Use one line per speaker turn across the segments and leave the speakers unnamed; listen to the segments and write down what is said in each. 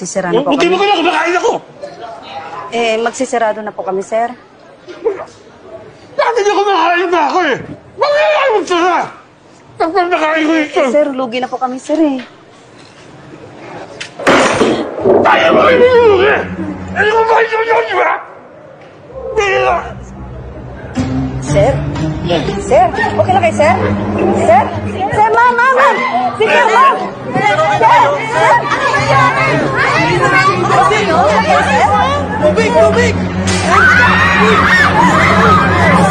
magsisira na po
Buti mo
kami.
ka na kumakain ako!
Eh, magsisirado na po kami, sir.
Dati di kumakain na ako eh! Bakit ayaw mo sila? Tapos nakain ko ito!
Eh, sir, lugi na po kami, sir, eh.
Tayo mo inilog eh! Hindi ko ba ito yun, di ba? Bila!
Sir? Sir? Okay lang kayo, sir? Sir? Sir, ma'am, ma'am, ma'am! Sige, ma'am! Sir! Sir!
Tubig! Tubig! Nangyari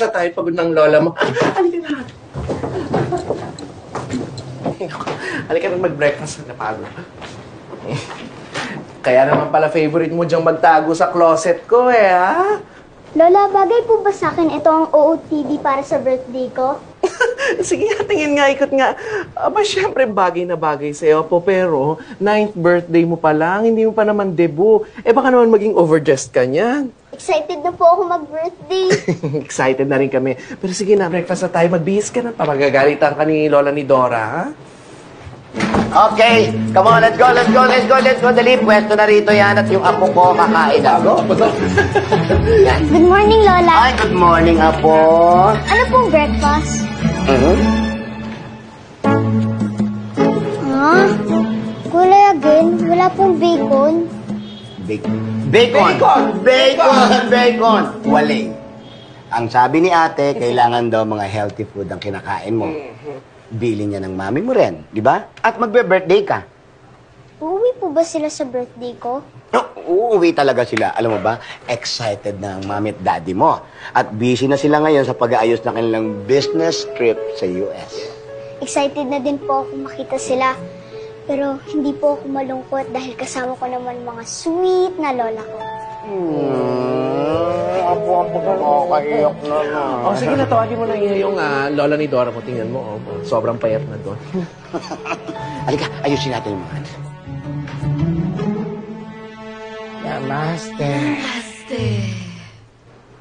na tayo. Pagod ng lola mo. Halika na. Halika na mag-breakfast. Napagod. Kaya naman pala favorite mo diyang magtago sa closet ko eh, ha?
Lola, bagay po ba sa akin ito ang OOTD para sa birthday ko?
Sige nga, tingin nga, ikot nga. Aba, syempre, bagay na bagay sa'yo po. Pero, ninth birthday mo pa lang, hindi mo pa naman debut. Eh, baka naman maging overdressed ka niyan.
Excited na po ako mag-birthday.
Excited na rin kami. Pero sige na, breakfast na tayo. Magbihis ka na pa. Magagalitan ka ni Lola ni Dora, ha?
Okay, come on, let's go, let's go, let's go, let's go. Dali, pwesto na rito yan at yung apo ko kakain na. Go.
Good morning, Lola.
Ay, good morning, apo.
Ano pong breakfast?
Mhm.
Ah, kulay again. Wala pong bacon.
Bacon. Bacon.
Bacon!
Bacon! Bacon! Waling. Ang sabi ni ate, kailangan daw mga healthy food ang kinakain mo. Bili niya ng mami mo rin, di ba? At magbe-birthday ka.
Uuwi po ba sila sa birthday ko?
No, uuwi talaga sila. Alam mo ba, excited na ang mami at daddy mo. At busy na sila ngayon sa pag-aayos ng kanilang business trip sa US.
Excited na din po ako makita sila. Pero hindi po ako malungkot dahil kasama ko naman mga sweet na lola ko.
Hmm, apo-apo ka nakakaiyak na na.
Oh, sige na, tawagin mo na yun yung ah, Lola ni Dora mo. Tingnan mo, oh, sobrang payat na doon.
Halika, ayusin natin yung mga
Namaste. Namaste.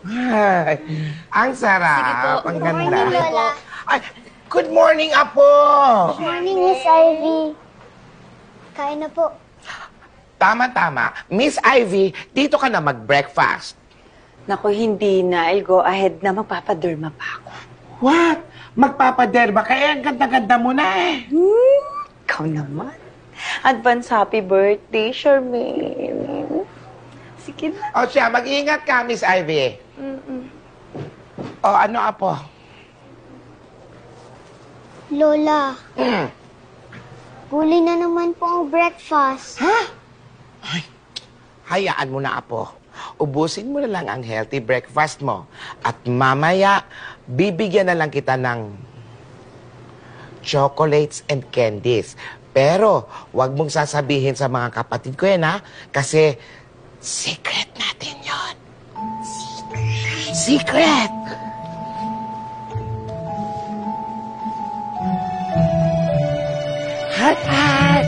Ay, ang sarap. Ang
Good morning,
ganda.
Lola.
Ay, good morning, Apo.
Good morning, Miss Ivy. Kain na po.
Tama-tama. Miss Ivy, dito ka na mag-breakfast.
Naku, hindi na. I'll go ahead na. Magpapaderma pa ako.
What? Magpapaderma? Kaya ang ganda-ganda mo na eh.
Hmm, ikaw naman. Advance happy birthday, Charmaine. Sige na.
O siya, mag-ingat ka, Miss Ivy. O, ano, Apo?
Lola,
Mm.
Huli na naman po ang breakfast.
Ha? Ay, hayaan mo na, Apo. Ubusin mo na lang ang healthy breakfast mo. At mamaya, bibigyan na lang kita ng chocolates and candies. Pero, wag mong sasabihin sa mga kapatid ko yan, ha? Kasi, secret natin yon. Secret! Secret!
Cut at...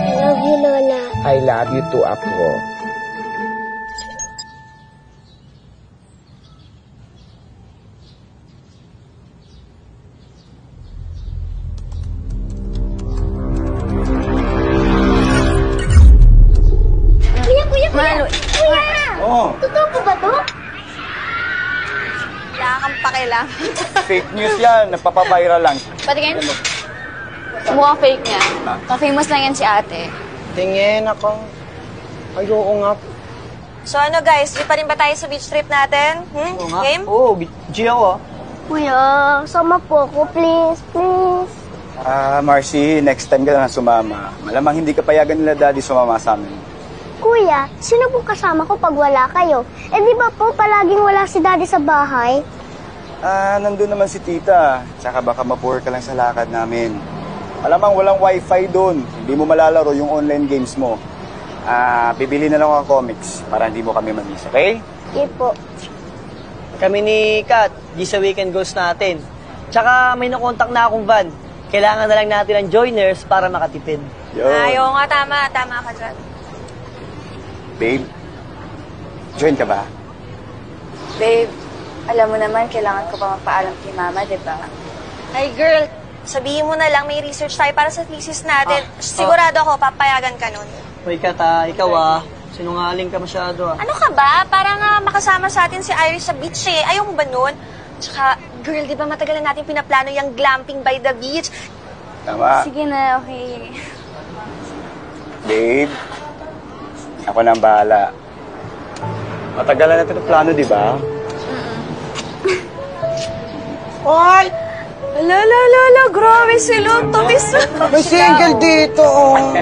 I
love
you, Lola. I love
you too, Apo.
Fake news yan. Nagpapaviral lang.
Patingin. Mukhang fake niya. Pa-famous lang yan si ate.
Tingin ako. Ayoko nga.
So ano guys, di pa rin ba tayo sa beach trip natin? Hmm? Game?
Oo, G ako.
Kuya, sama po ako, please, please.
Ah, Marcy, next time ka na sumama. Malamang hindi ka payagan nila daddy sumama sa amin.
Kuya, sino po kasama ko pag wala kayo? Eh di ba po palaging wala si daddy sa bahay?
Ah, nandun naman si tita. Tsaka baka mapur ka lang sa lakad namin. Malamang walang wifi doon. Hindi mo malalaro yung online games mo. Ah, bibili na lang ako ng comics para hindi mo kami mamiss, okay?
Sige po.
Kami ni Kat, di sa weekend goals natin. Tsaka may nakontak na akong van. Kailangan na lang natin ng joiners para makatipid.
Yo.
Ay, oo nga, tama. Tama ka dyan.
Babe, join ka ba?
Babe, alam mo naman, kailangan ko pa magpaalam kay mama, di ba?
Ay, girl, sabihin mo na lang may research tayo para sa thesis natin. Sigurado ako, papayagan ka nun.
Hoy Kat, ah, ikaw ah, sinungaling ka masyado ah.
Ano ka ba? Para nga makasama sa atin si Iris sa beach eh. Ayaw mo ba nun? Tsaka, girl, di ba matagal na natin pinaplano yung glamping by the beach?
Tama.
Sige na, okay.
Babe, ako na ang bahala. Matagal na natin ang plano, di ba?
Ay!
Ala, ala, ala, ala, grabe sila. Tamis.
May single dito, oh.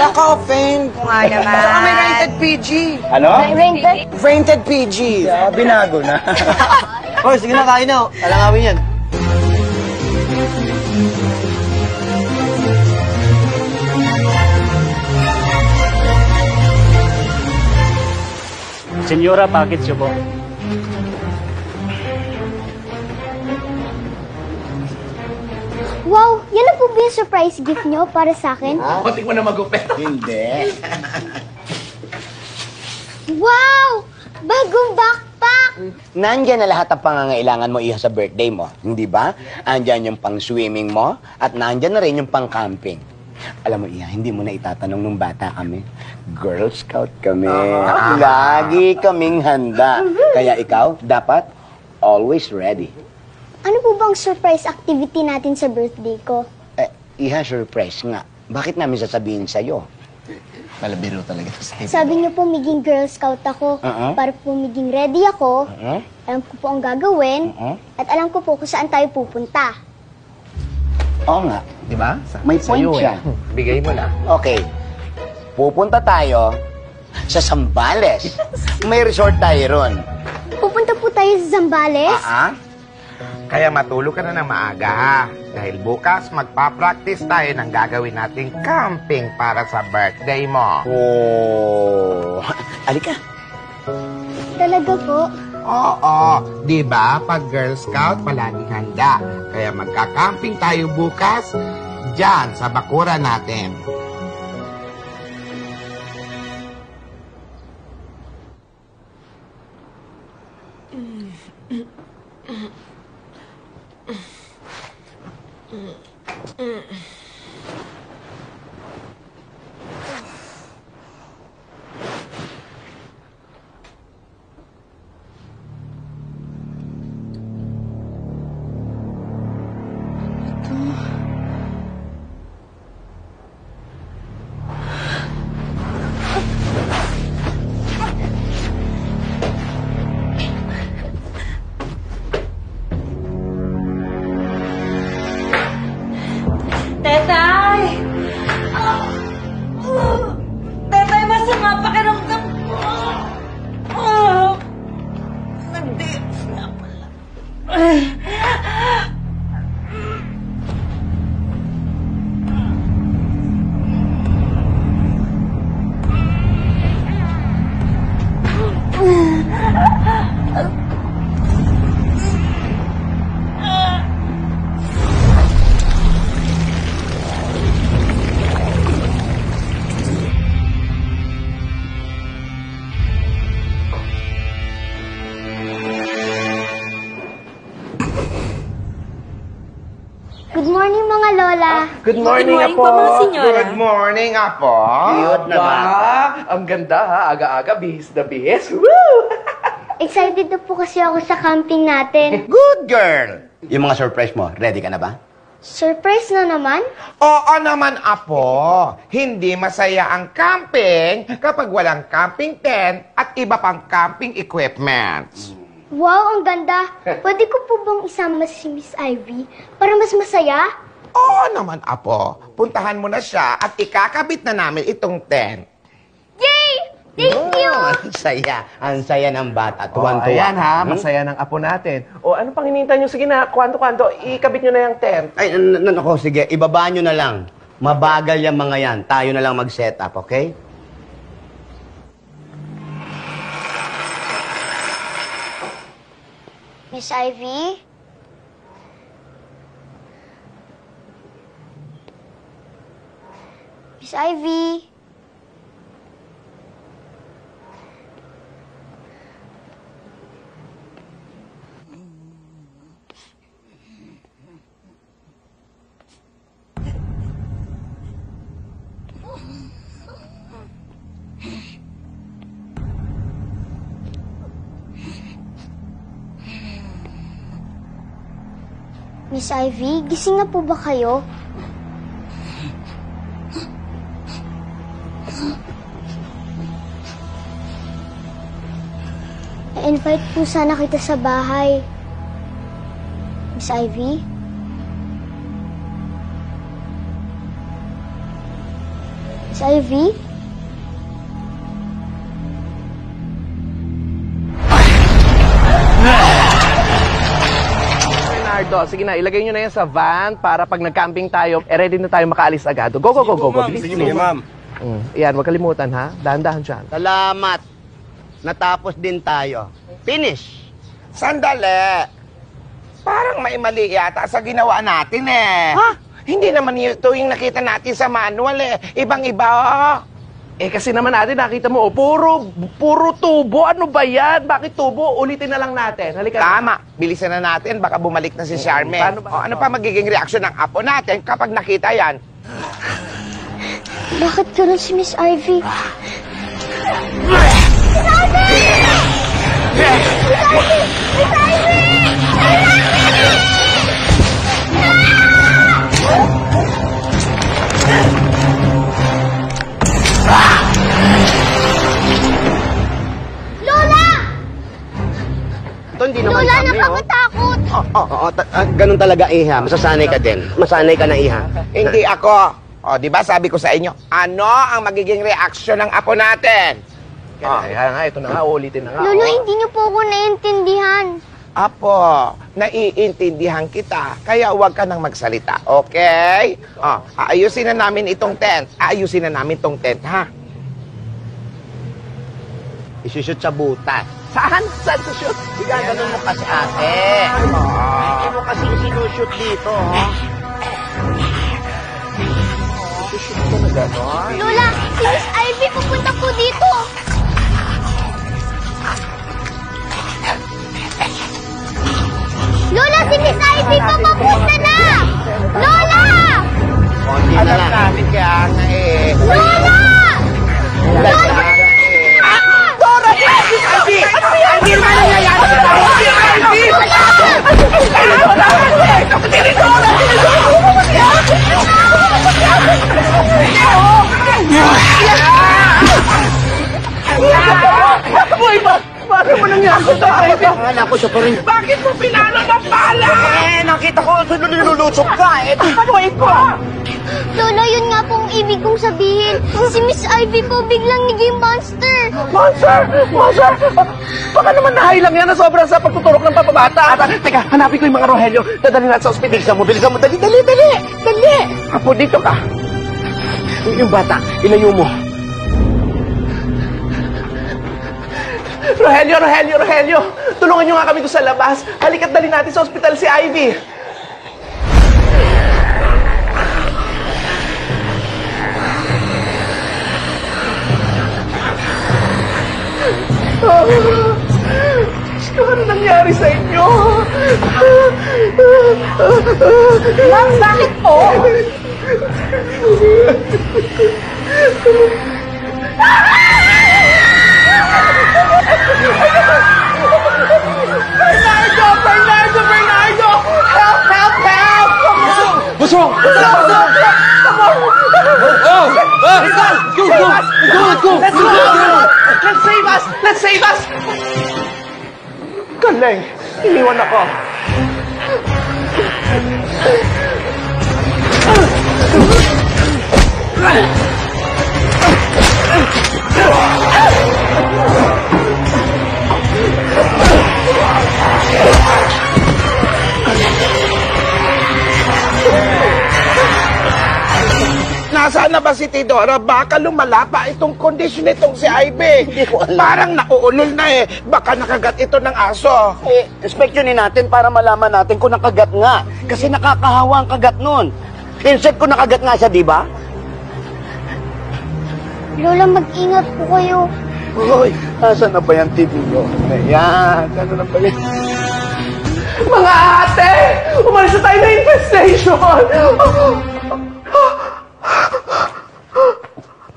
Kaka-offend.
nga naman.
Saka may rated PG.
Ano?
Rated?
Rated PG.
Ah, binago na.
Hoy, sige na, kain na. oh. Alangawin yan.
Senyora, package siya po.
Wow, yan na po ba yung surprise gift nyo para sa akin?
Kunti mo na magupit.
Hindi.
Wow! Bagong backpack!
Nandyan na lahat ang pangangailangan mo iha sa birthday mo. Hindi ba? Andyan yung pang-swimming mo at nandyan na rin yung pang-camping. Alam mo, Iha, hindi mo na itatanong nung bata kami. Girl Scout kami. Lagi kaming handa. Kaya ikaw, dapat always ready.
Ano po bang surprise activity natin sa birthday ko?
Eh, Iha, surprise nga. Bakit namin sasabihin sa'yo?
Malabiro talaga to si
Sabi niyo po maging Girl Scout ako.
Uh-uh.
Para po maging ready ako.
Hmm?
Alam ko po ang gagawin.
Uh-uh.
At alam ko po kung saan tayo pupunta.
Oo nga.
Di ba? Sa-
May point
sa'yo
siya.
Eh. Bigay mo na.
Okay. Pupunta tayo sa Sambales. May resort tayo ron.
Pupunta po tayo sa Zambales.
Ah?
Kaya matulog ka na ng maaga ha. Dahil bukas magpa-practice tayo ng gagawin nating camping para sa birthday mo.
Oh. Alika.
Talaga po.
Oo, di ba? Pag Girl Scout, palaging handa. Kaya magka-camping tayo bukas dyan sa bakura natin.
嗯。嗯。
Good morning,
morning
Apo.
po, mga senyora.
Good morning, Apo.
Cute na ba?
Ang ganda ha, aga-aga, bihis na bihis. Woo!
Excited na po kasi ako sa camping natin.
Good girl! Yung mga surprise mo, ready ka na ba?
Surprise na naman?
Oo naman, Apo. Hindi masaya ang camping kapag walang camping tent at iba pang camping equipments.
Wow, ang ganda. Pwede ko po bang isama si Miss Ivy para mas masaya?
Oo naman, Apo. Puntahan mo na siya at ikakabit na namin itong tent.
Yay! Thank you!
Oh, ang saya. Ang saya ng bata.
Oh,
Tuwan-tuwa.
ayan ha,
Hmm?
masaya ng apo natin. O ano pang hinihintay nyo? Sige na, kwanto-kwanto, ikabit nyo na yung tent.
Ay, n- n- nako, sige. Ibaba nyo na lang. Mabagal yung mga yan. Tayo na lang mag-set up, okay?
Miss Ivy? Miss Ivy? Miss Ivy, gising na po ba kayo? I-invite po sana kita sa bahay. Miss Ivy? Miss Ivy?
Sige na, ilagay nyo na yan sa van para pag nag-camping tayo, eh ready na tayo makaalis agad. Go, go, go, go, go. Bilis, bilis. Mm. Yan, huwag kalimutan ha. Dahan-dahan dyan.
Salamat. Natapos din tayo. Finish.
Sandali. Parang may mali yata sa ginawa natin eh. Ha? Hindi naman ito yung nakita natin sa manual eh. Ibang-iba oh.
Eh kasi naman natin nakita mo, oh, puro, puro tubo. Ano ba yan? Bakit tubo? Ulitin na lang natin. Halika na.
Tama. Bilisan na natin. Baka bumalik na si Charme.
Paano ba
O, ano pa magiging reaksyon ng apo natin kapag nakita yan?
Bakit ganun si Miss Ivy?
Ganun talaga, Iha. Masasanay ka din. Masanay ka na, Iha.
Hindi ako. O, di ba sabi ko sa inyo, ano ang magiging reaksyon ng apo natin?
Ah, yan nga, ito na nga, ulitin na nga.
Lola,
oh.
hindi niyo po ako naiintindihan.
Apo, naiintindihan kita, kaya huwag ka nang magsalita, okay? O, aayusin na namin itong tent. Aayusin na namin itong tent, ha?
Isushoot sa butas.
Saan? Saan sa shoot?
Gaganon mo kasi, ate. Hindi mo kasi sinushoot dito, oh.
Lola, si Miss Ivy pupunta po dito. Lola, si Miss Ivy po papunta na! Lola!
Konti na lang.
Mo nangyari sa tatay?
Akala ko siya pa rin.
Bakit mo pinalo ng pala?
Eh, nakita ko, nilulutok ka. Eh, paano ko?
Lola, yun nga po ang ibig kong sabihin. Si Miss Ivy po biglang naging monster.
Monster! Monster! Baka naman nahay lang yan na sobrang sa pagtuturok ng papabata. Ata, teka, hanapin ko yung mga Rogelio. Dadali natin sa ospital. Bilisan mo, bilisan mo. Dali, dali, dali! Dali! Apo, dito ka. Yung bata, ilayo mo. Rogelio, Rogelio, Rogelio! Tulungan nyo nga kami doon sa labas. Halika't dali natin sa ospital si Ivy. Ano nangyari sa inyo?
Ma'am, bakit po?
Bernardo! Bernardo! Bernardo! Help! Help! Help!
What's wrong? Oh! Ah! Go, go! Go, go!
Let's go! Let's save us! Let's save us! Galing! Iniwan ako. Nasaan na ba si Tidora? Baka lumala pa itong kondisyon nitong si Ivy.
Hindi ko alam.
Parang nauulol na eh. Baka nakagat ito ng aso.
Eh, inspeksyonin natin para malaman natin kung nakagat nga. Kasi nakakahawa ang kagat nun. Insect ko nakagat nga siya, di ba?
Lola, mag-ingat po kayo.
Hoy, asan na ba yung TV nyo? Yan, ano na ba yan?
Mga ate! Umalis na tayo na infestation!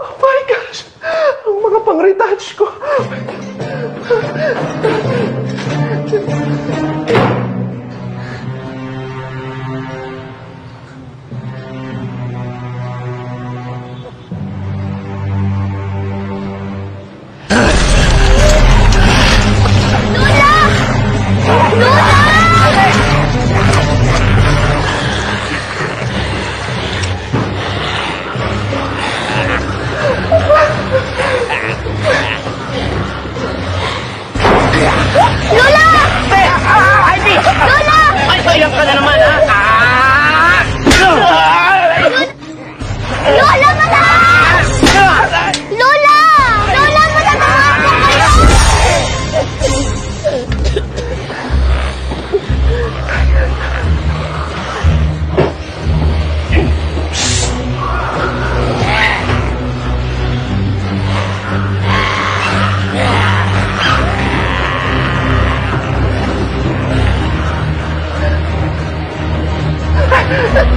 Oh my gosh! Ang mga pang-retouch ko.
Lola,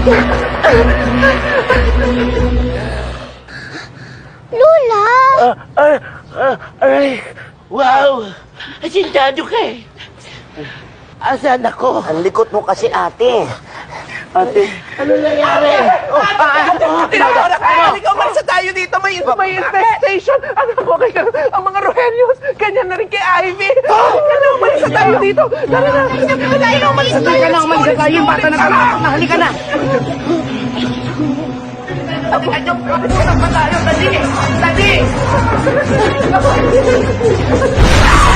Lola!
Ay, wow! Asintado ka eh. Asan ako?
Ang likot mo kasi, ate. Ate,
Ano nangyari? Oh, Tinawag na kayo! Halika, umalis na tayo dito. May, may infestation. Ano ko kayo? Ang mga Rohelios, ganyan na rin kay Ivy. Ano, umalis na tayo dito. Tara na. Halika, umalis na tayo.
halika na, umalis na tayo. Yung bata na na, halika na.
Halika, Diyos. Halika na tayo. Dali.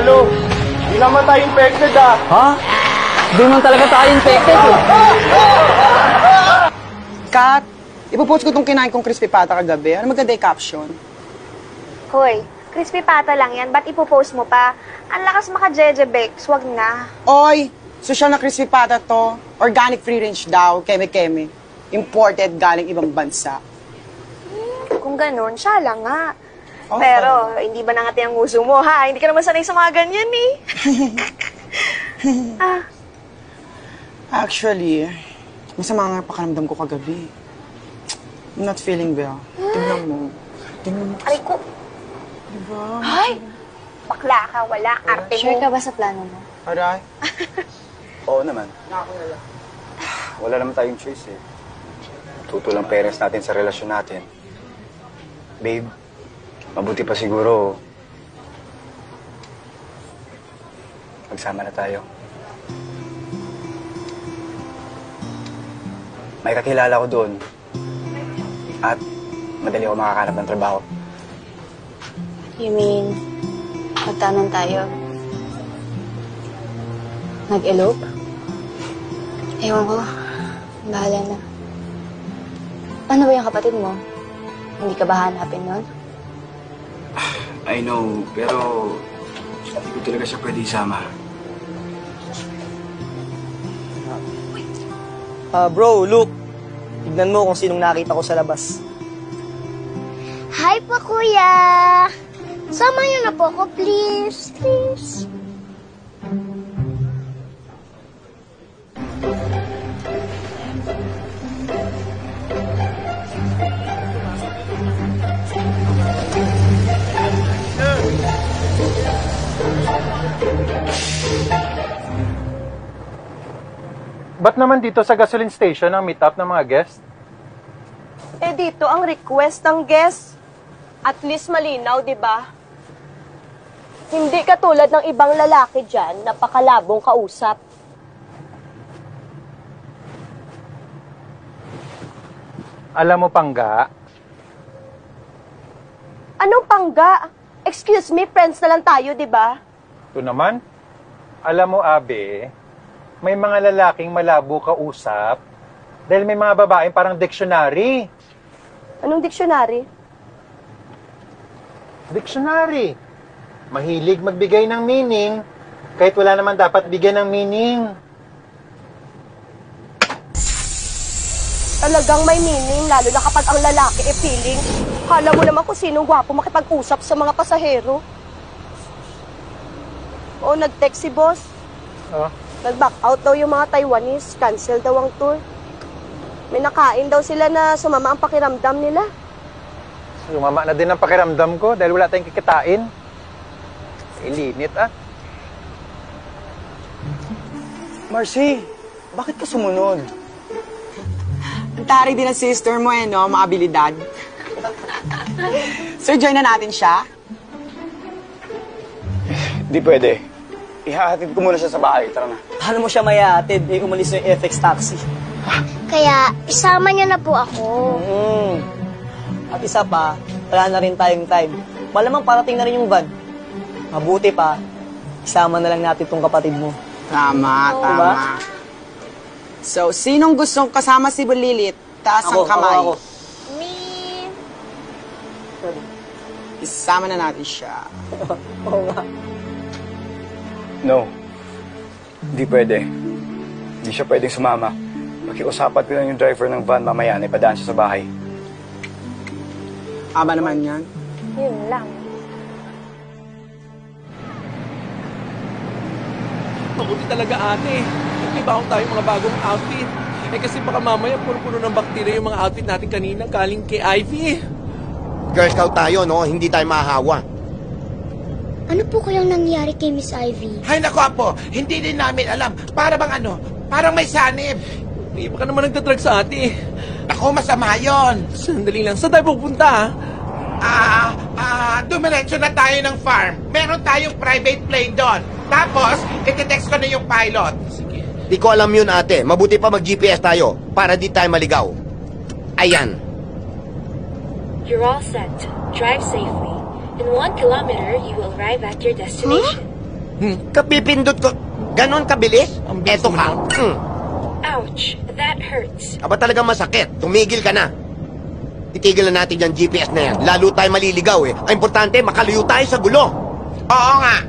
pinalo? Hindi naman tayo infected ah.
Ha? Di man talaga tayo infected eh.
Kat, ipopost ko itong kinain kong crispy pata kagabi. Ano maganda yung caption?
Hoy, crispy pata lang yan. Ba't ipopost mo pa? Ang lakas maka-jeje bakes. Wag na.
Oy, social na crispy pata to. Organic free range daw, keme-keme. Imported galing ibang bansa.
Kung ganun, siya lang nga.
Oh,
Pero, hindi ba nangati ang uso mo, ha? Hindi ka naman sanay sa mga ganyan, eh. ah,
Actually, masama nga pakiramdam ko kagabi. I'm not feeling well. Tingnan mo. Tingnan mo.
aray ko.
Diba?
Ay! Bakla ka, wala. Arte mo.
ba sa plano mo?
Aray.
Oo naman. Wala naman tayong choice eh. Tutulang parents natin sa relasyon natin. Babe, mabuti pa siguro magsama na tayo. May kakilala ko doon. At madali ako makakanap ng trabaho.
You mean, magtanong tayo? Nag-elope?
Ewan ko. Bahala na. Paano ba yung kapatid mo? Hindi ka ba hanapin nun?
I know, pero hindi ko talaga siya pwede isama.
Ah, bro, look. Tignan mo kung sinong nakita ko sa labas.
Hi po, kuya! Sama niyo na po ako, please. Please.
Ba't naman dito sa gasoline station ang meet up ng mga guest?
Eh dito ang request ng guest. At least malinaw, di ba? Hindi katulad ng ibang lalaki dyan, napakalabong kausap.
Alam mo, Pangga,
Anong pangga? Excuse me, friends na lang tayo, di ba?
ito naman, alam mo, Abe, may mga lalaking malabo kausap dahil may mga babaeng parang dictionary.
Anong dictionary?
Dictionary. Mahilig magbigay ng meaning kahit wala naman dapat bigyan ng meaning.
Talagang may meaning, lalo na kapag ang lalaki e feeling. Kala mo naman kung sinong gwapo makipag-usap sa mga pasahero. O, nag-text si boss.
Oh.
Nag-back out daw yung mga Taiwanese. Cancel daw ang tour. May nakain daw sila na sumama ang pakiramdam nila.
Sumama na din ang pakiramdam ko dahil wala tayong kikitain. Ilinit ah.
Marcy, bakit ka sumunod?
Ang tari din ng sister mo eh, no? Mga abilidad. Sir, join na natin siya.
Di pwede. Ihahatid ko muna siya sa bahay. Tara na.
Paano mo siya mayahatid? Eh, umalis na yung FX taxi.
Kaya, isama niyo na po ako.
Mm. At isa pa, wala na rin tayong time. Malamang parating na rin yung van. Mabuti pa, isama na lang natin tong kapatid mo.
Tama, tama.
Diba?
So, sinong gustong kasama si Bulilit? Taas
Ako,
ang kamay.
ako, ako.
Me.
Isama na natin siya.
Oo nga.
No. Hindi pwede. Hindi siya pwedeng sumama. Pakiusapan ko lang yung driver ng van mamaya na ipadaan siya sa bahay.
Aba naman yan.
Yun lang.
Mabuti talaga ate. May baon tayo mga bagong outfit. Eh kasi baka mamaya puro-puro ng bakterya yung mga outfit natin kanina galing kay Ivy.
Girl Scout tayo, no? Hindi tayo mahahawa.
Ano po kayang nangyari kay Miss Ivy?
Hay nako apo, hindi din namin alam. Para bang ano, parang may sanib.
Eh, baka naman nagdadrag sa ate.
Ako, masama yon.
Sandali lang. Saan tayo pupunta?
Ah, ah, dumiretso na tayo ng farm. Meron tayong private plane doon. Tapos, iti-text ko na yung pilot.
Di ko alam yun, ate. Mabuti pa mag-GPS tayo para di tayo maligaw. Ayan.
You're all set. Drive safely. In one kilometer, you will arrive at your destination.
Hmm, kapipindot ko. Ganon kabilis? Eto ka. Hmm.
Ouch, that hurts.
Aba talagang masakit. Tumigil ka na. Itigil na natin yung GPS na yan. Lalo tayo maliligaw eh. Ang importante, makaluyo tayo sa gulo.
Oo nga.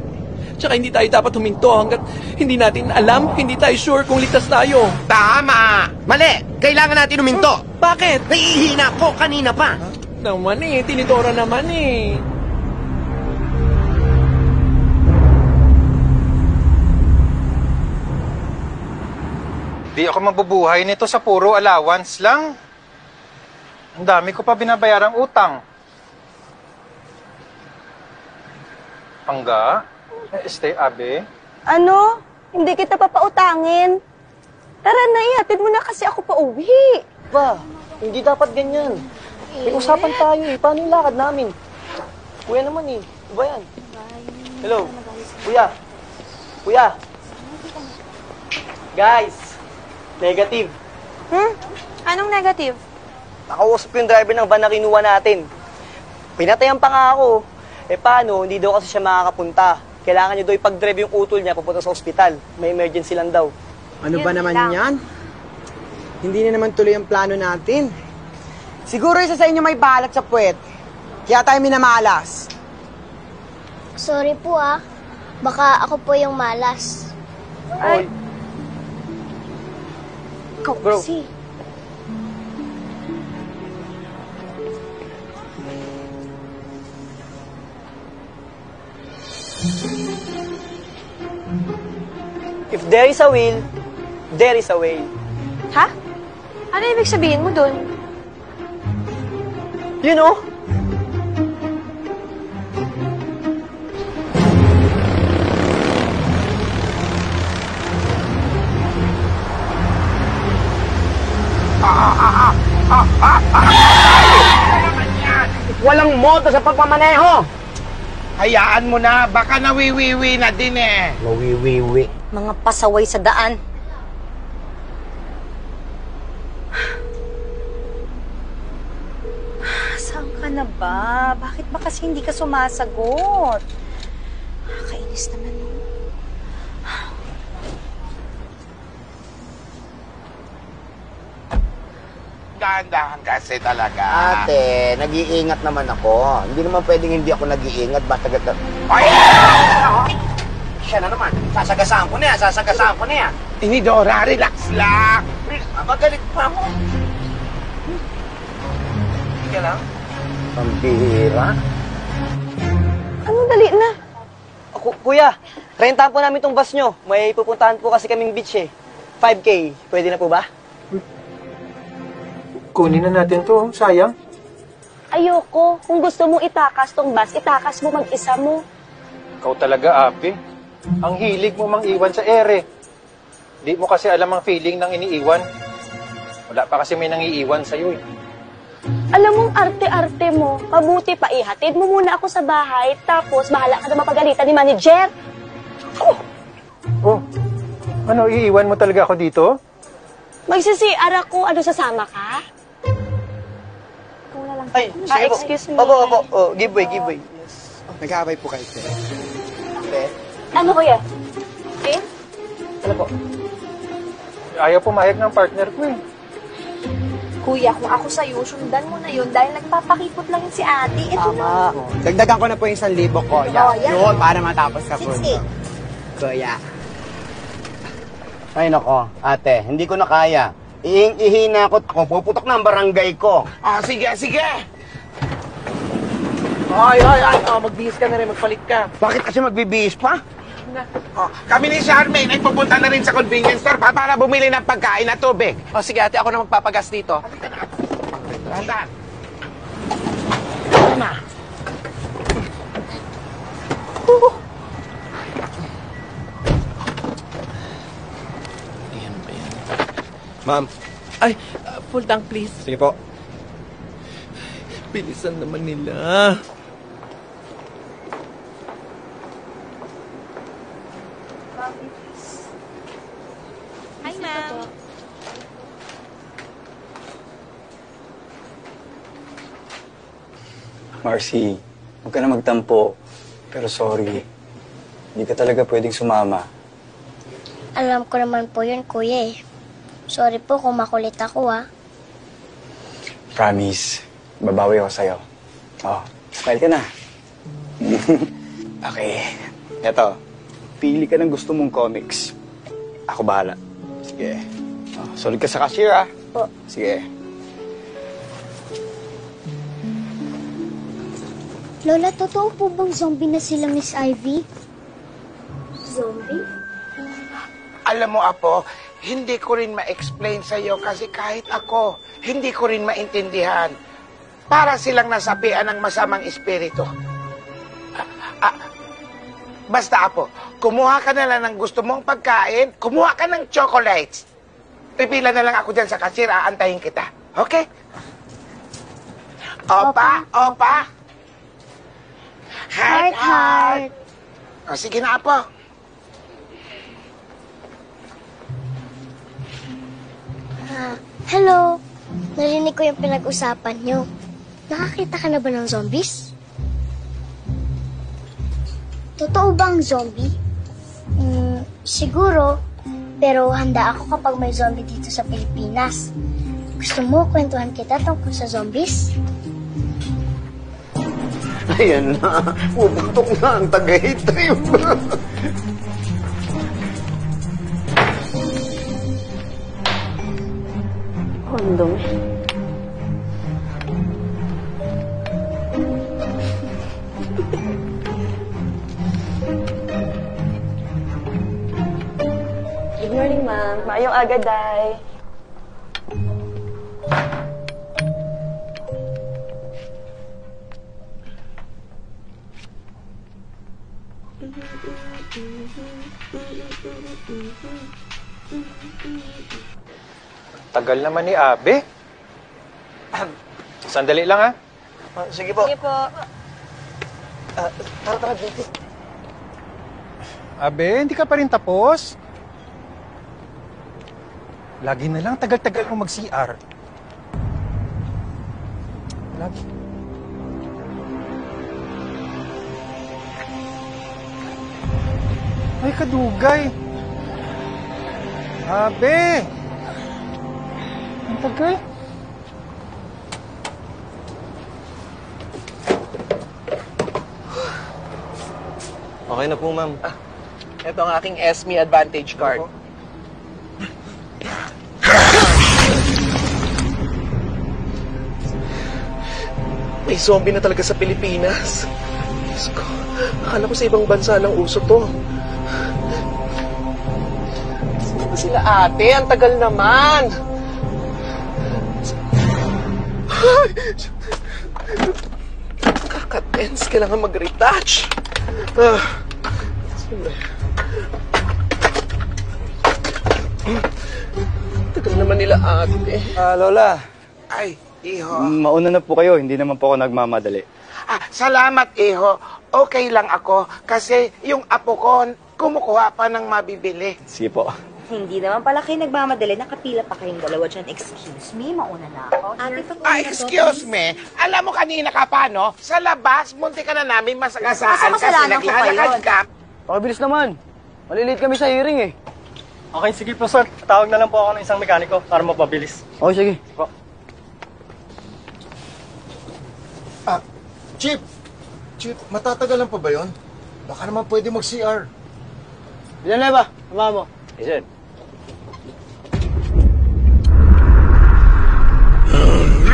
Tsaka hindi tayo dapat huminto hanggat hindi natin alam, hindi tayo sure kung ligtas tayo.
Tama.
Mali! Kailangan natin huminto.
Bakit?
Nahihina ko kanina pa.
Naman eh, tinidora naman eh.
Di ako mabubuhay nito sa puro allowance lang. Ang dami ko pa binabayarang utang. Pangga? Eh, Este, Abe?
Ano? Hindi kita papautangin. Tara na, ihatid mo na kasi ako pa uwi.
Ba, hindi dapat ganyan. May usapan tayo eh. Paano yung lakad namin? Kuya naman eh. Ano ba yan? Hello? Kuya? Kuya? Guys! Negative.
Hmm? Anong negative?
Nakausap ko yung driver ng van na kinuha natin. Pinatayan pa nga ako. Eh paano, hindi daw kasi siya makakapunta. Kailangan niyo daw ipag-drive yung utol niya papunta sa ospital. May emergency lang daw.
Ano ba naman
lang.
yan? hindi na naman tuloy ang plano natin. Siguro isa sa inyo may balat sa puwet. Kaya tayo minamalas.
Sorry po ah. Baka ako po yung malas.
Ay.
Ikaw
Bro.
kasi.
If there is a will, there is a way.
Ha? Ano ibig sabihin mo dun?
You know?
Walang moto sa pagmamaneho!
Hayaan mo na, baka nawiwiwi na din eh.
Mawiwiwi.
Mga pasaway sa daan. Saan ka na ba? Bakit ba kasi hindi ka sumasagot? Kainis naman
Dahan-dahan kasi talaga.
Ate, nag-iingat naman ako. Hindi naman pwedeng hindi ako nag-iingat. Basta gata...
Ay!
Siya na naman. Sasagasaan ko na yan. Sasagasaan ko na yan.
Inidora, relax lang.
Magalit pa ako. Sige lang. Pambihira.
Anong dali na?
Ku- kuya, rentahan po namin tong bus nyo. May pupuntahan po kasi kaming beach eh. 5K. Pwede na po ba?
Kunin na natin to, sayang.
Ayoko. Kung gusto mong itakas tong bus, itakas mo mag-isa mo.
Ikaw talaga, Abi. Ang hilig mo mang iwan sa ere. Di mo kasi alam ang feeling ng iniiwan. Wala pa kasi may nangiiwan sa'yo eh.
Alam mong arte-arte mo. Mabuti pa ihatid mo muna ako sa bahay, tapos bahala ka na mapagalitan ni manager.
Oh, ano, iiwan mo talaga ako dito?
Magsisi-CR ako. Ano, sasama ka?
Ay,
Ah,
sige po.
excuse me.
Opo, opo. Oh, give way, give way.
Nag-aabay po kayo, sir.
Ano, kuya? Eh?
Ano po?
Ayaw pumayag ng partner ko eh.
Kuya, kung ako sa'yo, sundan mo na yun dahil nagpapakipot lang yun si ate. Ito na.
Tama. Dagdagan ko na po yung 1,000 ko.
Oh,
Yeah.
yan.
Yun, para matapos ka po.
Sige.
Kuya.
Ay nako, ate, hindi ko na kaya. Ihing-ihi na ako. Ako, puputok na ang barangay ko.
Ah, sige, sige.
Ay, ay, ay, oh, magbihis ka na rin, magpalit ka.
Bakit kasi magbibihis pa?
Oh, kami ni Charmaine ay pupunta na rin sa convenience store pa para bumili ng pagkain at tubig.
O sige ate, ako na magpapagas dito.
Dahan-dahan.
Ma'am. Ay, uh, full tank please.
Sige po.
Bilisan naman nila.
Hi, ma'am.
Marcy, huwag ka na magtampo. Pero sorry, hindi ka talaga pwedeng sumama.
Alam ko naman po yun, kuya eh. Sorry po kung makulit ako ah.
Promise, babawi ako sa'yo. Oh, smile ka na. okay, eto. Pili ka ng gusto mong comics. Ako bahala. Sige. Oh, solid ka sa cashier, ah.
Po.
Sige.
Lola, totoo po bang zombie na sila, Miss Ivy? Zombie?
Alam mo, Apo, hindi ko rin ma-explain sa iyo kasi kahit ako, hindi ko rin maintindihan. Para silang nasapian ng masamang espiritu. Ah, ah, basta, Apo, kumuha ka na lang ng gusto mong pagkain, kumuha ka ng chocolates. Pipila na lang ako dyan sa kasir, aantayin kita. Okay? Opa, opa.
Heart, heart.
O, sige na, Apo.
Ah, hello. Narinig ko yung pinag-usapan nyo. Nakakita ka na ba ng zombies? Totoo ba ang zombie? Hmm, siguro, Pero handa ako kapag may zombie dito sa Pilipinas. Gusto mo kwentuhan kita tungkol sa zombies?
Ayan na. Puputok na ang tagay trip.
Kondom. Good morning, ma'am. Maayong aga, day.
Tagal naman ni Abe. Sandali lang ha.
sige po.
Sige po.
Ah, tara, tara, dito.
Abe, hindi ka pa rin tapos? Lagi na lang tagal-tagal mo mag-CR. Lagi. Ay, kadugay. Abe! Ang tagal.
Okay na po, ma'am.
Ito ang aking SME Advantage card.
May zombie na talaga sa Pilipinas. Diyos ko, akala ko sa ibang bansa lang uso to. Sino ba sila ate? Ang tagal naman. Kaka-tense. Kailangan mag-retouch. Ah. Tagal naman nila ate.
Ah, Lola,
Ay, iho.
mauna na po kayo. Hindi naman po ako nagmamadali.
Ah, salamat, iho. Okay lang ako kasi yung apo ko kumukuha pa ng mabibili.
Sige po.
Hindi naman pala kayo nagmamadali. Nakapila pa kayong dalawa dyan. Excuse me, mauna na ako. Ate,
Ah, excuse me. Alam mo kanina ka pa, no? Sa labas, munti ka na namin masagasaan
Basta
kasi
masalanan ko pa
naglalakad
yun.
ka.
Pakibilis naman. Malilate kami sa hearing eh.
Okay, sige po sir. Tawag na lang po ako ng isang mekaniko para mapabilis.
Okay, sige.
Po.
Ah, Chip! Chip, matatagalan pa ba yon? Baka naman pwede mag-CR.
Villanueva, tama mo. Yes, sir.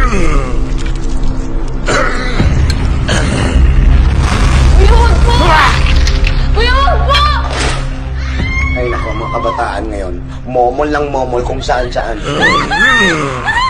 Ay nako, mga kabataan ngayon. Momol lang momol kung saan-saan.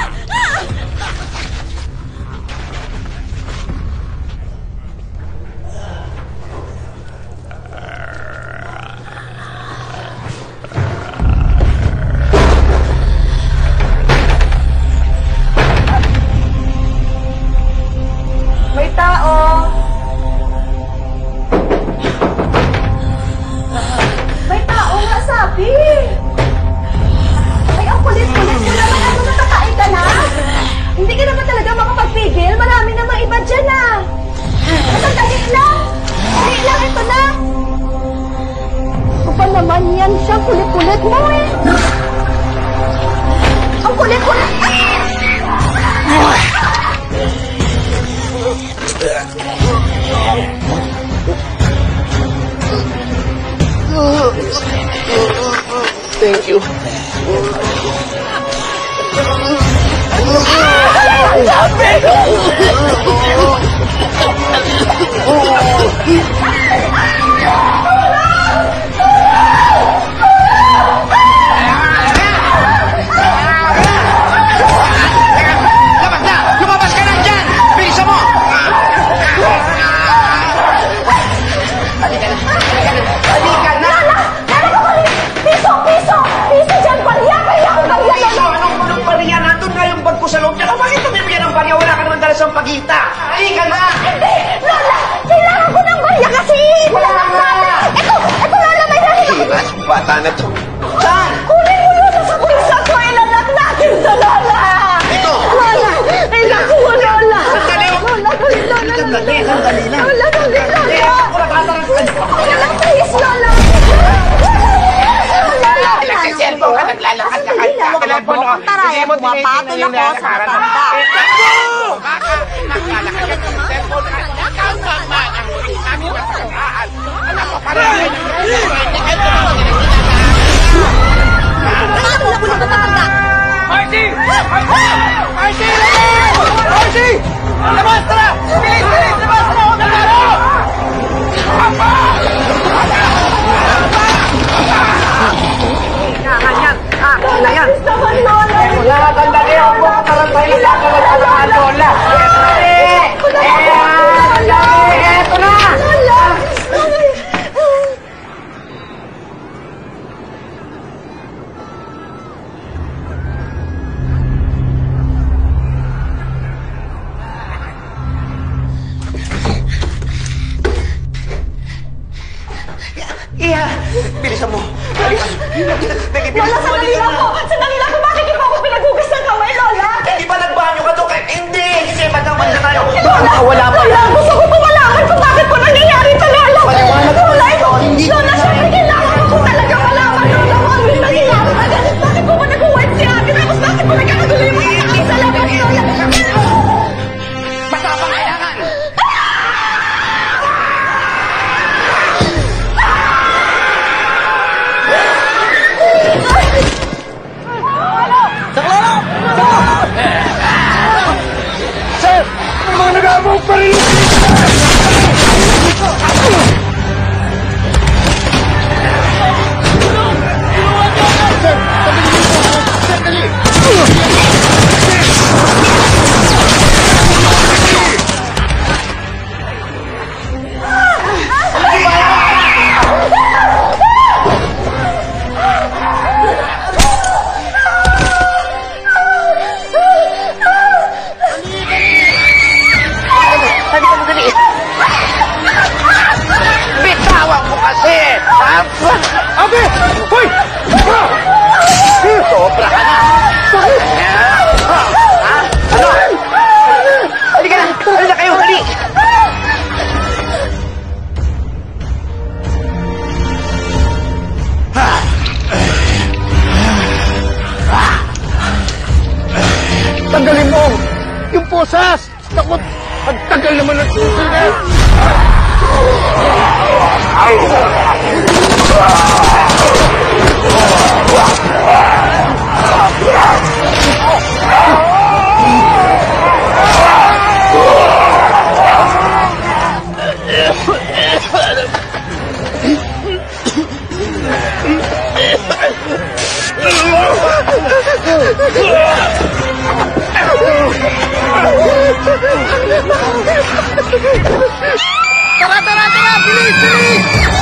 Tara, tara, tara! Bilis!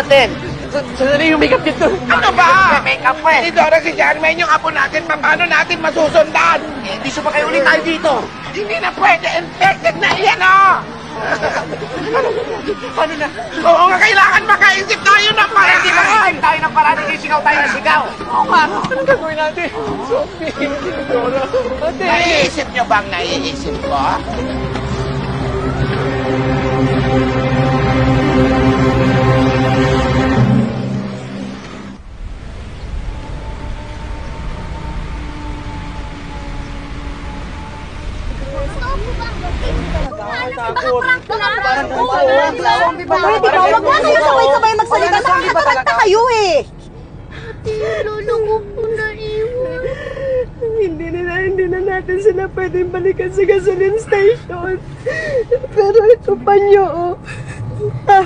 Natin?
Sandali
makeup dito.
Ano ba? Make-up pa eh. Si Dora, si Jermaine, yung apo natin, paano natin masusundan?
Eh, di sumakay ulit tayo dito.
Hindi na pwede. Infected na yan, oh!
Paano na?
Oo nga, kailangan makaisip tayo ng paraan.
Hindi makaisip tayo ng paraan, hindi sigaw tayo ng sigaw.
Oo nga.
Anong gagawin natin? Sophie, Dora. Ate!
Naiisip nyo bang naiisip ko?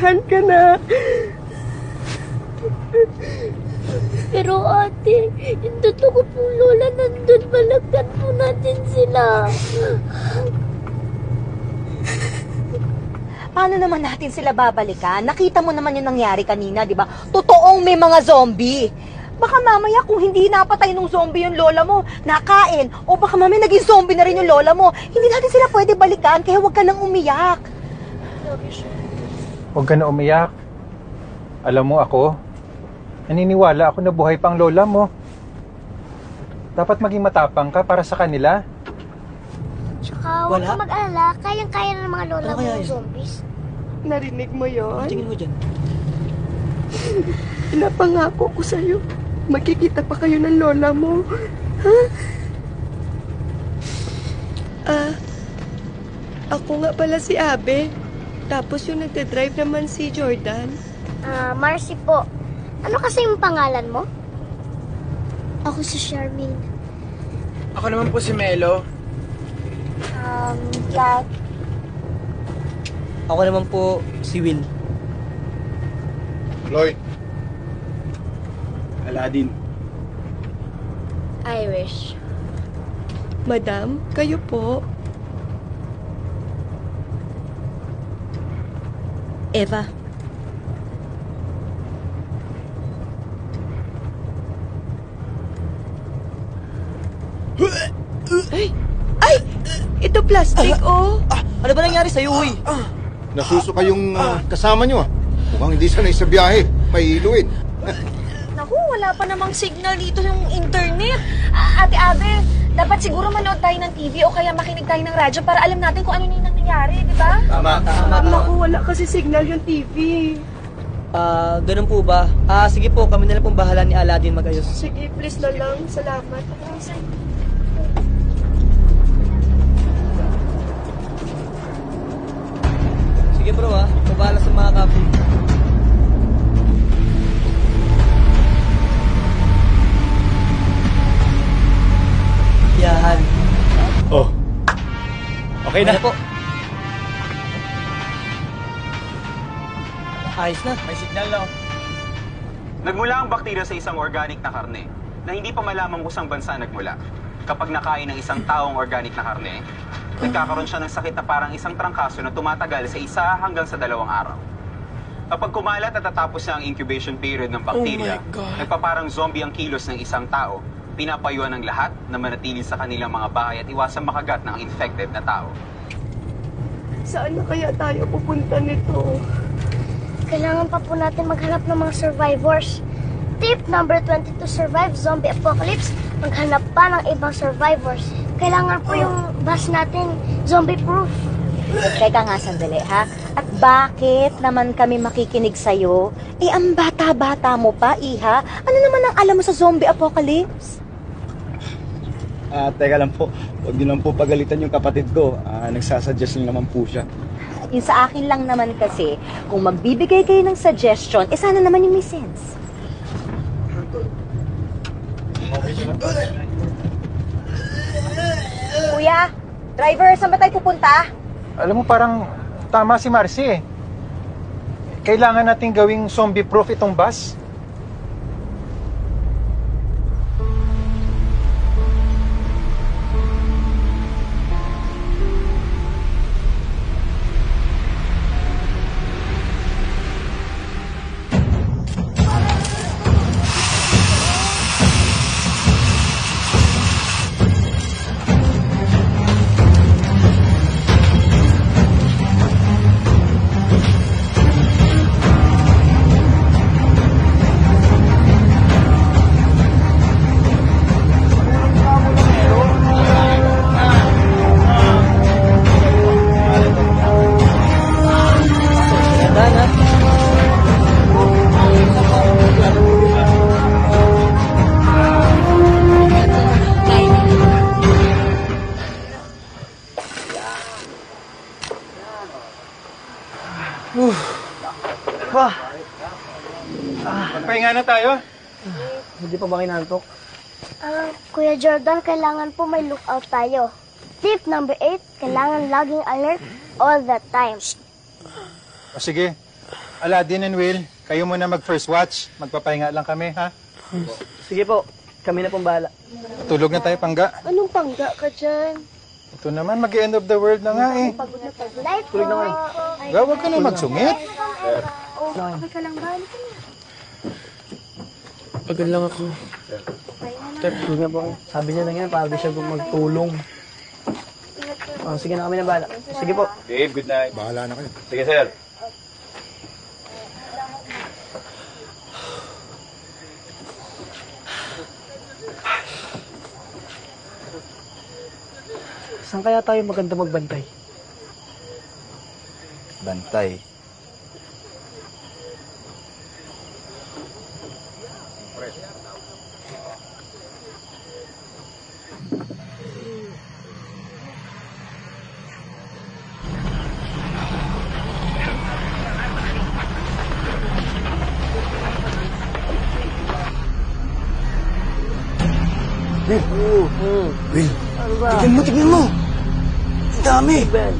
Tahan ka na.
Pero ate, yung totoo po lola nandun. Balagtan po natin sila.
Paano naman natin sila babalikan? Nakita mo naman yung nangyari kanina, di ba? Totoong may mga zombie. Baka mamaya kung hindi napatay ng zombie yung lola mo, nakain, o baka mamaya naging zombie na rin yung lola mo, hindi natin sila pwede balikan, kaya huwag ka nang umiyak.
Huwag ka na umiyak. Alam mo ako, naniniwala ako na buhay pang lola mo. Dapat maging matapang ka para sa kanila.
Tsaka huwag
Wala?
ka mag-alala. Kayang-kaya na ng mga lola
Ano
mo
kaya
yung
yun?
zombies.
Narinig mo yon?
Tingin mo dyan.
Pinapangako ko sa'yo. Magkikita pa kayo ng lola mo. Ha? Ah, ako nga pala si Abe. Tapos yung nagte-drive naman si Jordan.
Ah, Marcy po. Ano kasi yung pangalan mo? Ako si Charmaine.
Ako naman po si Melo.
Um, Jack.
Ako naman po si Will.
Lloyd.
Aladdin.
Irish. Madam, kayo po.
Eva.
Ay! Ay! Ito plastic, oh!
Ano ba nangyari sa'yo, Uy?
Nasusuka yung ah, kasama nyo ah. Mukhang hindi sanay sa biyahe. Mahiluin.
Naku, wala pa namang signal dito yung internet. Ate Abe, dapat siguro manood tayo ng TV o kaya makinig tayo ng radyo para alam natin kung ano na yung nangyayari, di ba?
Tama, tama,
Naku, wala kasi signal yung TV.
Ah, ganun po ba? Ah, sige po, kami na lang pong bahala ni Aladdin mag-ayos.
Sige, please na lang. Salamat.
Sige bro ah, pabahala sa mga kapo. Yan.
Oh. Okay na.
po. Ayos na.
May signal na.
Nagmula ang bakterya sa isang organic na karne na hindi pa malaman kung saan bansa nagmula. Kapag nakain ng isang taong organic na karne, nagkakaroon siya ng sakit na parang isang trangkaso na tumatagal sa isa hanggang sa dalawang araw. Kapag kumalat at tatapos na ang incubation period ng bakterya, nagpaparang zombie ang kilos ng isang tao, pinapayuan ng lahat na manatili sa kanilang mga bahay at iwasan makagat ng infected na tao.
Saan na kaya tayo pupunta nito?
Kailangan pa po natin maghanap ng mga survivors. Tip number 20 to survive zombie apocalypse, maghanap pa ng ibang survivors. Kailangan po yung bus natin zombie-proof.
Teka nga sandali, ha? At bakit naman kami makikinig sa'yo? Eh, ang bata-bata mo pa, Iha. Ano naman ang alam mo sa zombie apocalypse?
Ah, teka lang po. Huwag niyo lang po pagalitan yung kapatid ko. Ah, nagsasuggest lang naman po siya.
Yung sa akin lang naman kasi, kung magbibigay kayo ng suggestion, eh sana naman yung may sense. Kuya, driver, saan ba tayo pupunta?
Alam mo, parang tama si Marcy eh. Kailangan natin gawing zombie-proof itong bus.
Pa ba kinantok?
Ah, Kuya Jordan, kailangan po may lookout tayo. Tip number 8, kailangan laging alert all the time.
O sige, Aladdin and Will, kayo muna mag first watch. Magpapahinga lang kami, ha?
Sige po, kami na pong bahala.
Tulog na tayo, pangga.
Anong pangga ka dyan?
Ito naman, mag-end of the world na nga eh.
Light
Tulog na kayo.
Ga, huwag ka na magsungit.
Okay ka lang ba?
Pagod lang ako.
Tulog na po. Sabi niya lang yan, para di siya magtulong. Oh, sige na kami na bahala. Sige po.
Dave, good night.
Bahala na kayo.
Sige, sir.
Saan kaya tayo maganda magbantay?
Bantay.
Will, ano ba?
Tignan mo. Ang dami.
Ay,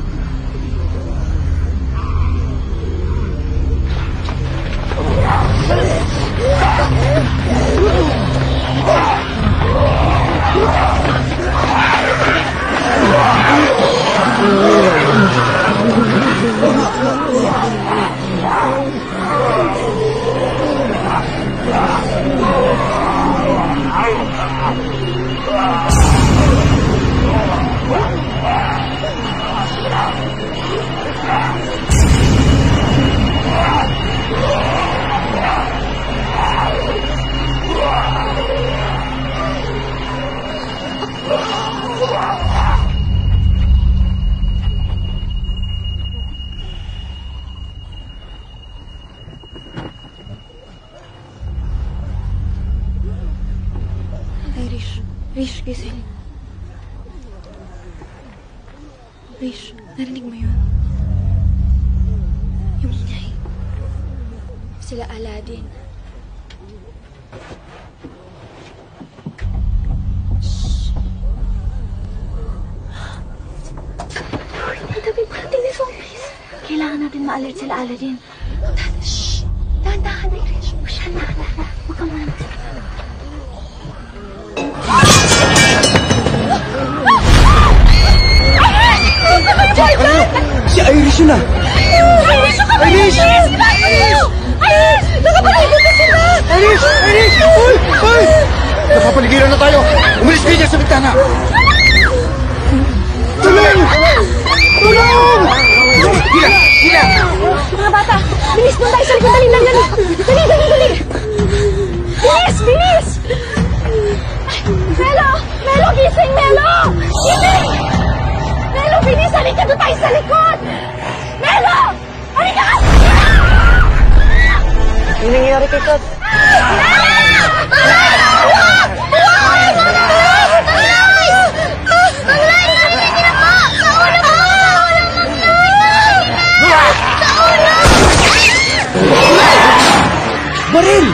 Ma-alert sila Aladdin. Shh! Dahan-dahan na, Rish. Siya na, na, na. Huwag ka muna magsalita.
Si Irish yun ah.
Irish! Irish! Irish! Irish! Nakapaligiran na sila!
Irish! Irish! Uy! Uy! Nakapaligiran na tayo! Umalis kayo dyan sa bintana! Tulong! Tulong! Hila! Hila!
Mga bata, bilis doon tayo sa likod. Dali lang, dali. Dali, dali, dali. Bilis, bilis! Melo! Melo, gising, Melo! Gising! Melo, bilis! Halika doon tayo sa likod! Melo! Halika!
Ano nangyayari kay Kat?
Baril!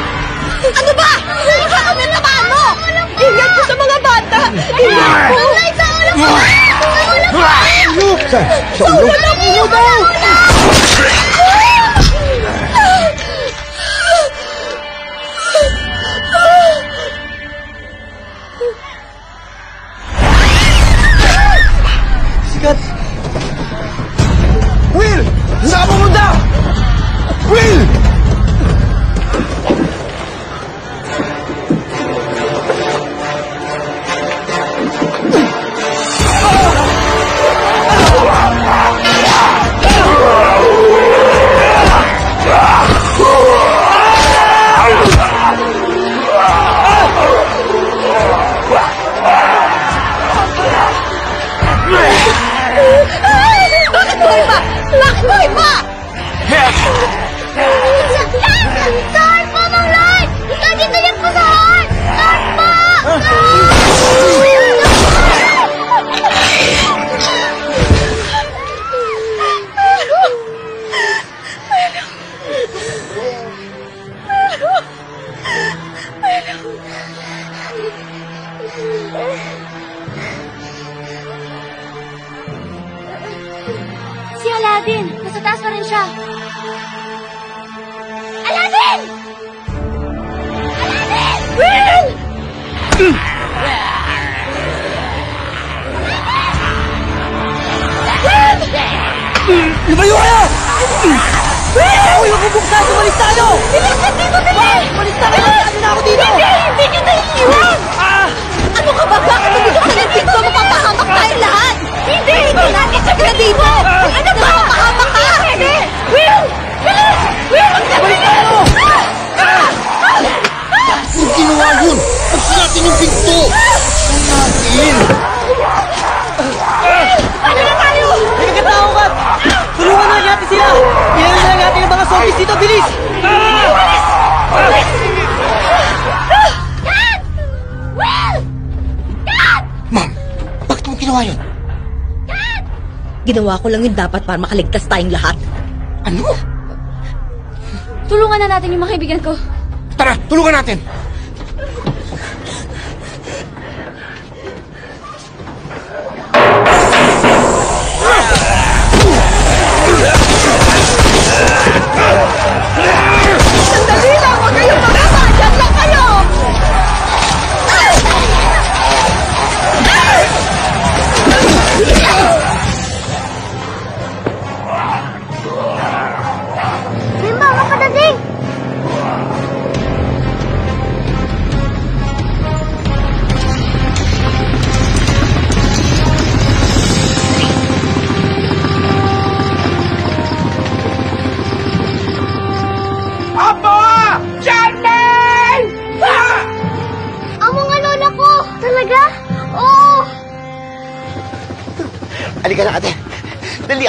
Ano ba? Baka kami naman mo! Ingat po sa mga bata! Ingat po! Sa ulo mo!
Sa, sa ulo?
Sa ulo daw!
Sikat!
Lang yun dapat para makaligtas tayong lahat.
Ano?
Tulungan na natin yung mga kaibigan ko.
Tara, tulungan natin!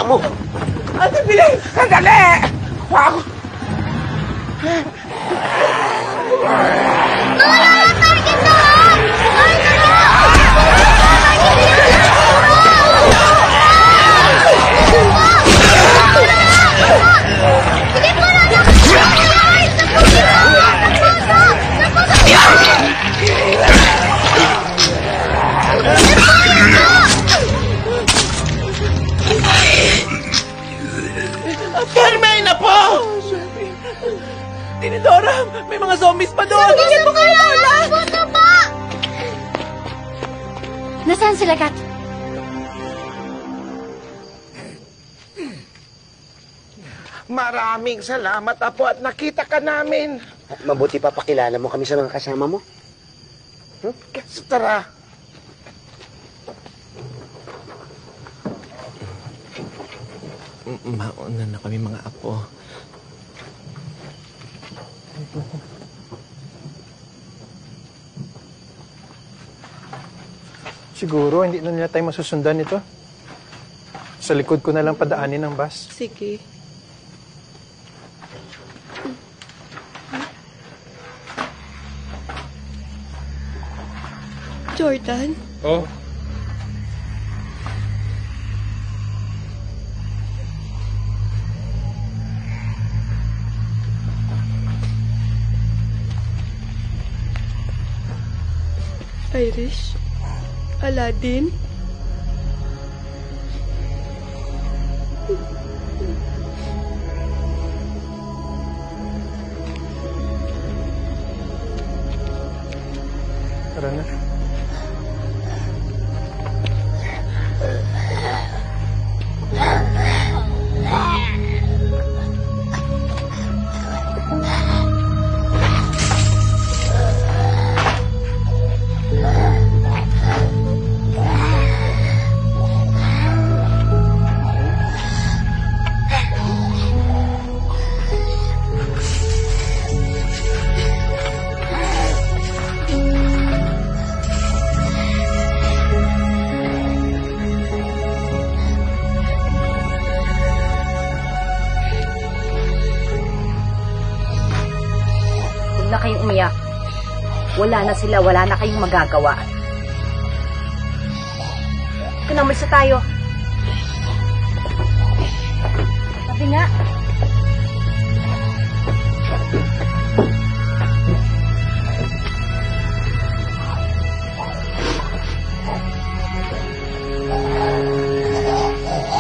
Dalihan mo.
Salamat, Apo, at nakita ka namin.
At mabuti pa pakilala mo kami sa mga kasama mo.
Yes, tara.
Mauna na kami mga apo.
Siguro, hindi na nila tayo masusundan ito. Sa likod ko na lang padaanin ng bus.
Sige. Jordan?
Oh?
Irish? Aladdin?
Tara na.
Wala na sila, wala na kayong magagawa. Ito na, umalis na tayo. Sabi nga.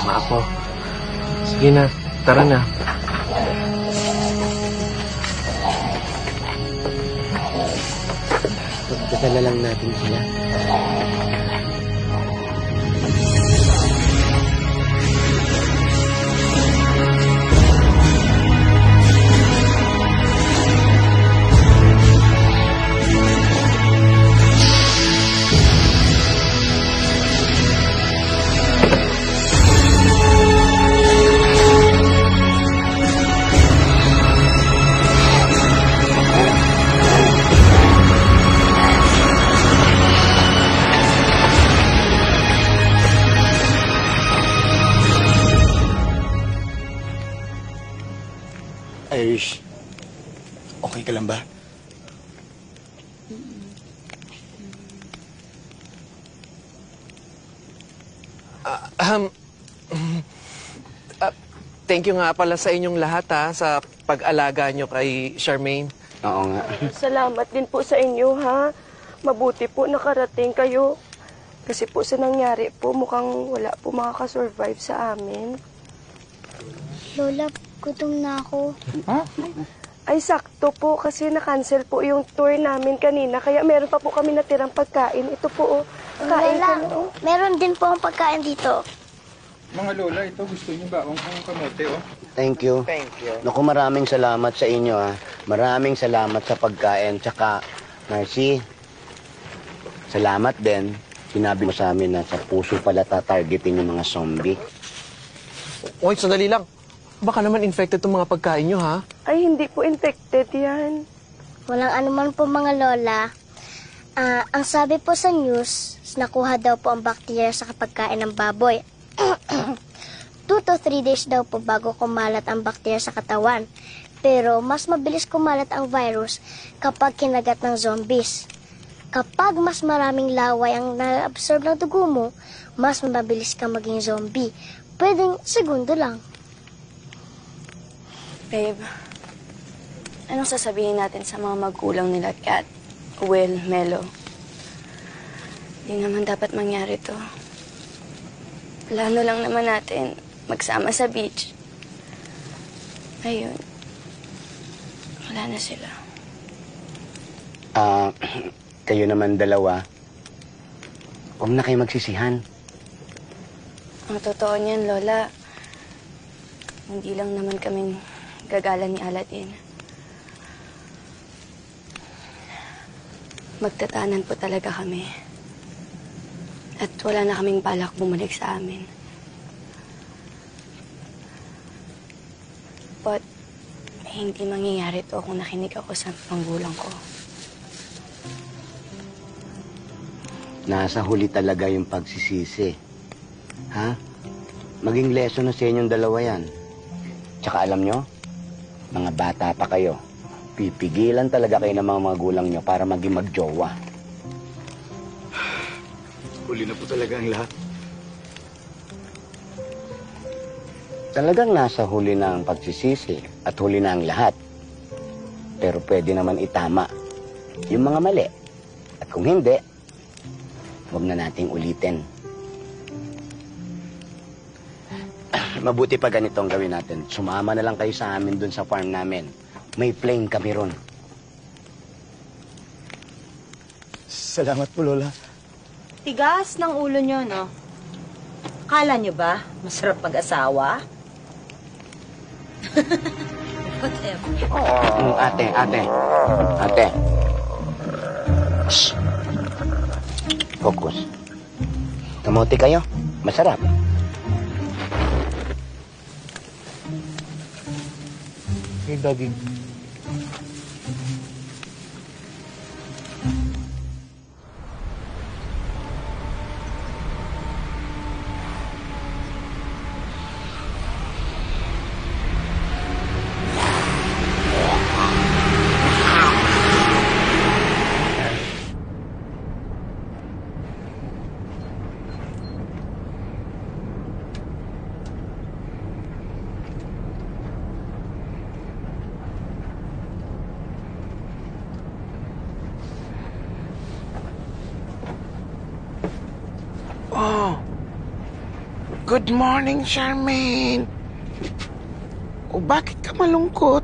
Mga apo, Sige na, tara na.
Pagdadala lang natin sila.
Thank you nga pala sa inyong lahat ha, sa pag-alaga nyo kay Charmaine.
Oo nga.
Salamat din po sa inyo, ha? Mabuti po nakarating kayo. Kasi po sa nangyari po, mukhang wala po makakasurvive sa amin.
Lola, gutom na ako.
Ay, sakto po kasi na-cancel po yung tour namin kanina. Kaya meron pa po kami natirang pagkain. Ito po, oh. Kain
Lola,
ka na, oh.
meron din po ang pagkain dito.
Mga lola, ito gusto niyo ba ang kamote, oh?
Thank you.
Thank you.
Naku, maraming salamat sa inyo ha. Maraming salamat sa pagkain. Tsaka, Marcy, salamat din. Sinabi mo sa amin na sa puso pala tatargetin yung mga zombie.
Oy, sandali lang. Baka naman infected tong mga pagkain nyo ha.
Ay, hindi po infected yan.
Walang anuman po mga lola. Ah, ang sabi po sa news, nakuha daw po ang bakterya sa pagkain ng baboy. 2 to 3 days daw po bago kumalat ang bakterya sa katawan. Pero mas mabilis kumalat ang virus kapag kinagat ng zombies. Kapag mas maraming laway ang na-absorb ng dugo mo, mas mabilis kang maging zombie. Pwedeng segundo lang.
Babe, anong sasabihin natin sa mga magulang nila, Kat, Will, Melo? Hindi naman dapat mangyari to. Plano lang naman natin magsama sa beach. Ayun. Wala na sila.
Ah, kayo naman dalawa, huwag na kayo magsisihan.
Ang totoo niyan, Lola, hindi lang naman kaming gagala ni Aladdin. Magtatanan po talaga kami. At wala na kaming balak bumalik sa amin. But, hindi mangyayari to kung nakinig ako sa panggulang ko.
Nasa huli talaga yung pagsisisi. Ha? Maging lesson na sa inyong dalawa yan. Tsaka alam nyo, mga bata pa kayo. Pipigilan talaga kayo ng mga magulang nyo para maging magjowa.
Huli na po talaga ang lahat.
Talagang nasa huli na ang pagsisisi at huli na ang lahat. Pero pwede naman itama yung mga mali. At kung hindi, huwag na nating ulitin. Mabuti pa ganitong gawin natin. Sumama na lang kayo sa amin dun sa farm namin. May plane kami ron.
Salamat po, Lola.
Tigas ng ulo nyo, no? Kala nyo ba masarap mag-asawa? Whatever.
Mm, ate, ate. Ate. Shh. Focus. Kamote kayo. Masarap.
Hey, doggy.
Good morning, Charmaine. O bakit ka malungkot?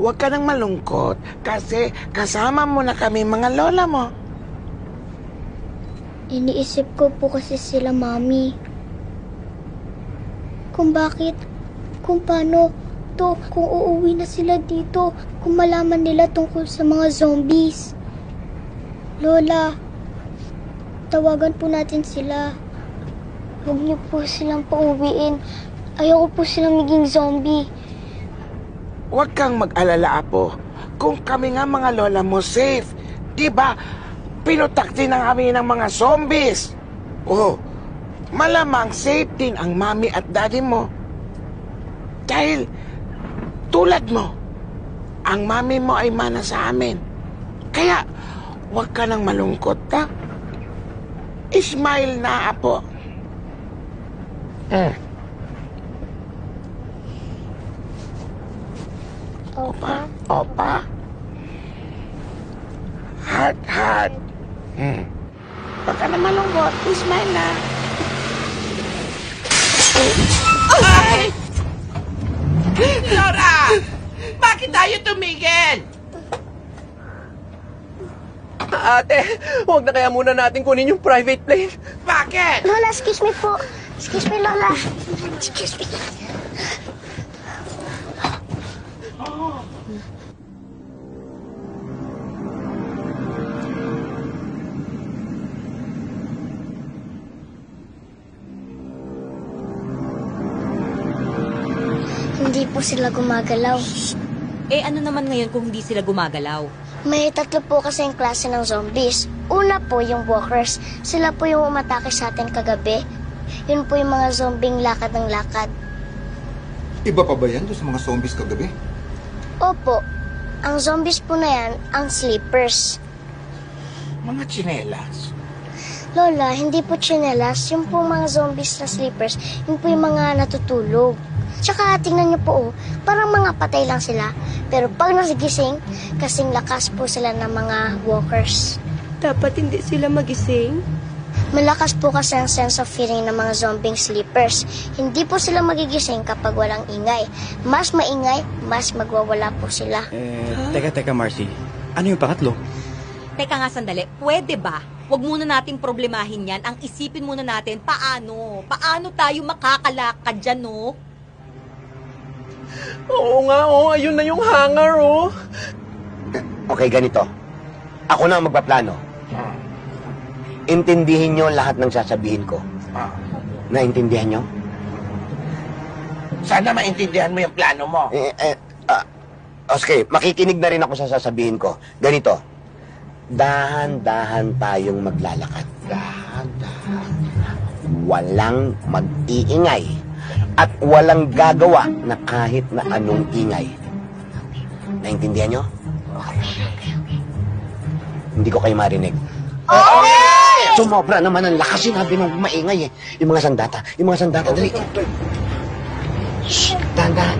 Huwag ka nang malungkot kasi kasama mo na kami mga lola mo.
Iniisip ko po kasi sila, Mami. Kung bakit, kung paano to, kung uuwi na sila dito, kung malaman nila tungkol sa mga zombies. Lola, tawagan po natin sila. Huwag niyo po silang pauwiin. Ayoko po silang maging zombie.
Huwag kang mag-alala, Apo. Kung kami nga mga lola mo safe, di ba? Pinutakti na kami ng mga zombies. Oh, malamang safe din ang mami at daddy mo. Dahil, tulad mo, ang mami mo ay mana sa amin. Kaya, huwag ka nang malungkot, ha? Ismail na, Apo. Mm.
Opa?
Opa? Heart, heart. Hmm. Huwag ka na malungkot. Ismail na.
Ay! Laura! Bakit tayo tumigil?
Ate, huwag na kaya muna natin kunin yung private plane.
Bakit?
Lola, excuse me po. Excuse me, Lola. Excuse me. Hindi po sila gumagalaw.
Eh ano naman ngayon kung hindi sila gumagalaw?
May tatlo po kasi yung klase ng zombies. Una po yung walkers. Sila po yung umatake sa atin kagabi. Yun po yung mga zombing lakad ng lakad.
Iba pa ba yan doon sa mga zombies kagabi?
Opo, ang zombies po na yan, ang sleepers.
Mga tsinelas.
Lola, hindi po chinelas. Yung po mga zombies na sleepers, yun po yung mga natutulog. Tsaka tingnan niyo po, oh, parang mga patay lang sila. Pero pag nasigising, kasing lakas po sila ng mga walkers.
Dapat hindi sila magising?
Malakas po kasi ang sense of feeling ng mga zombing sleepers. Hindi po sila magigising kapag walang ingay. Mas maingay, mas magwawala po sila.
Eh, teka, teka, Marcy. Ano yung pangatlo?
Teka nga sandali, pwede ba? Huwag muna nating problemahin yan. Ang isipin muna natin, paano? Paano tayo makakalakad dyan, no?
Oo nga, oh. Ayun na yung hangar, oh.
Okay, ganito. Ako na ang magpaplano. Intindihin nyo lahat ng sasabihin ko. Naintindihan nyo?
Sana maintindihan mo yung plano mo.
Eh, eh, ah, okay, makikinig na rin ako sa sasabihin ko. Ganito, dahan-dahan tayong maglalakad. Dahan-dahan. Walang mag-iingay at walang gagawa na kahit na anong ingay. Naintindihan nyo? Hindi ko kayo marinig.
Okay!
Sumobra naman ang lakas sinabi ng maingay eh. Yung mga sandata, yung mga sandata, dali. Shh, dahan-dahan.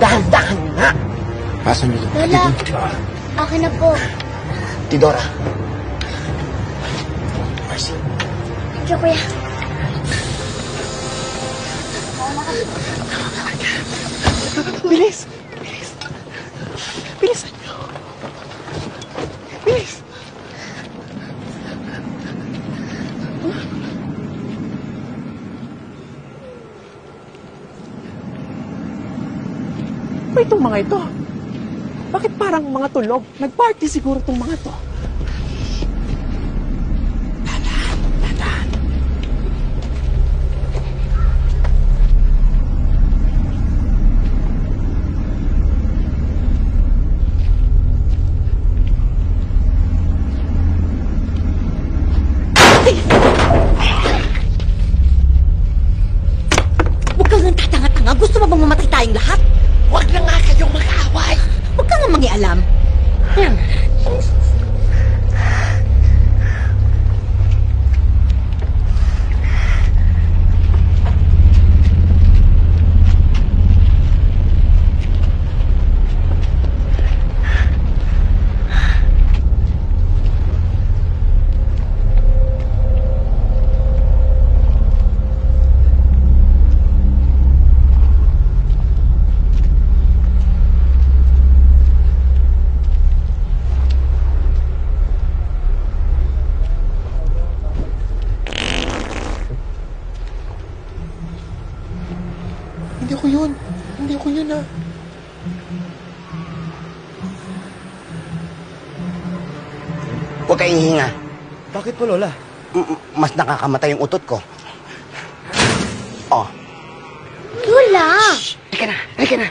Dahan-dahan nga. Pasan nyo
Lola, akin na po.
Tidora.
Thank you, kuya.
Bilis! Bilis! Bilisan niyo! Bilis! Itong mga ito? Bakit parang mga tulog? Nag-party siguro itong mga to.
Huwag
kayong
hinga.
Bakit po, Lola?
Mas nakakamatay yung utot ko. Oh,
Lola!
Halika na, halika na.